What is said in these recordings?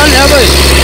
三连位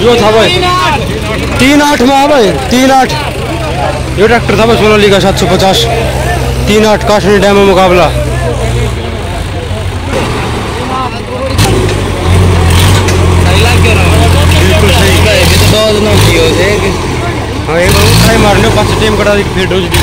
यो था भाई तीन आठ में भाई तीन आठ। ये ट्रैक्टर था भाई सोनाली का सात सौ पचास। तीन आठ काशनी डैम में मुकाबला। बिल्कुल सही। हाँ बार ट्राई मारने पास टाइम कटा डोज दी।